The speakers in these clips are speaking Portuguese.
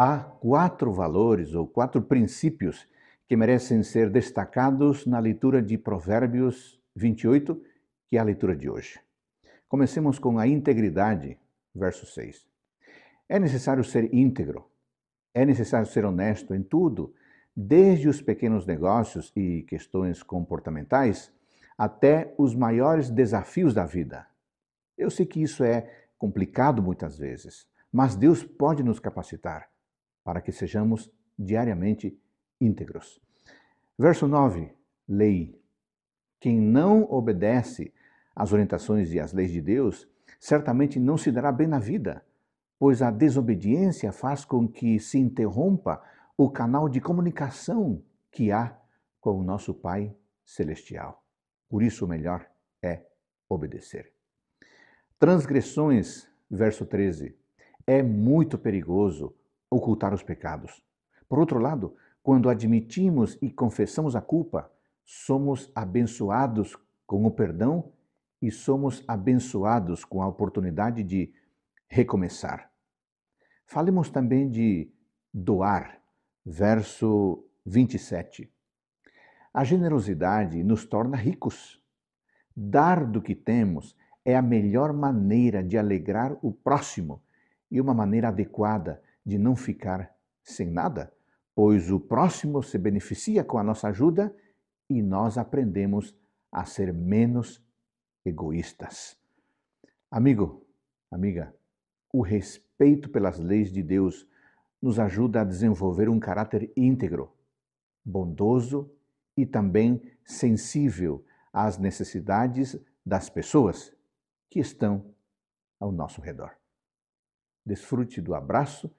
há quatro valores ou quatro princípios que merecem ser destacados na leitura de Provérbios 28, que é a leitura de hoje. Comecemos com a integridade, verso 6. É necessário ser íntegro, é necessário ser honesto em tudo, desde os pequenos negócios e questões comportamentais até os maiores desafios da vida. Eu sei que isso é complicado muitas vezes, mas Deus pode nos capacitar para que sejamos diariamente íntegros. Verso 9, lei. Quem não obedece às orientações e às leis de Deus, certamente não se dará bem na vida, pois a desobediência faz com que se interrompa o canal de comunicação que há com o nosso Pai Celestial. Por isso, o melhor é obedecer. Transgressões, verso 13. É muito perigoso ocultar os pecados. Por outro lado, quando admitimos e confessamos a culpa, somos abençoados com o perdão e somos abençoados com a oportunidade de recomeçar. Falemos também de doar, verso 27. A generosidade nos torna ricos. Dar do que temos é a melhor maneira de alegrar o próximo e uma maneira adequada de não ficar sem nada, pois o próximo se beneficia com a nossa ajuda e nós aprendemos a ser menos egoístas. Amigo, amiga, o respeito pelas leis de Deus nos ajuda a desenvolver um caráter íntegro, bondoso e também sensível às necessidades das pessoas que estão ao nosso redor. Desfrute do abraço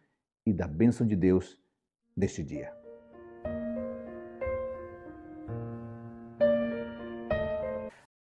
e da bênção de Deus neste dia.